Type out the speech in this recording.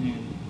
うん。